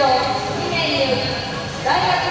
長2年入大学